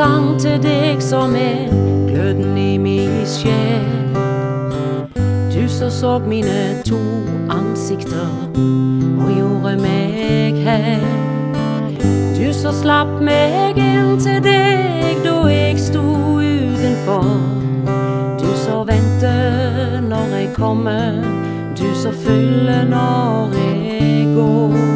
til deg som er gløden i min sjel. Du som så mine to ansikter og gjorde meg hel. Du som slapp meg inn til deg da jeg sto utenfor. Du som venter når jeg kommer, du som fyller når jeg går.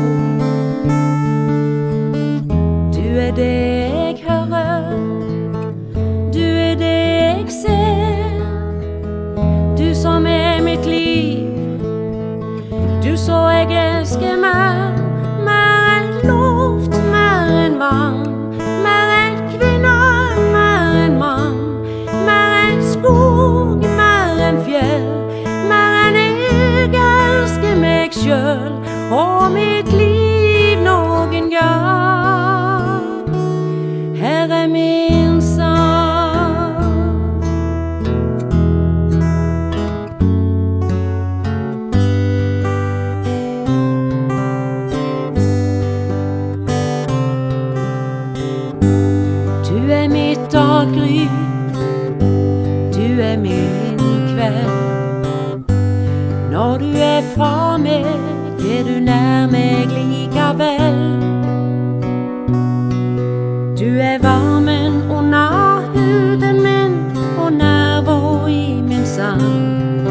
Som er mitt liv, du så jeg elsker mer. Mer enn luft, mer enn vann. Mer enn kvinne, mer enn mann. Mer enn skog, mer enn fjell. Mer enn jeg elsker meg sjøl og mitt liv noen gang. Daggry, du er min kveld. Når du er fra meg, er du nær meg likevel. Du er varmen under huden min og nerver i min sang.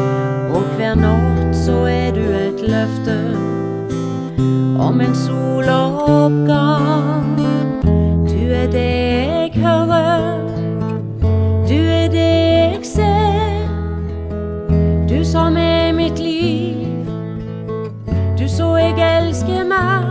Og hver natt så er du et løfte om en soloppgang. og jeg elsker meg.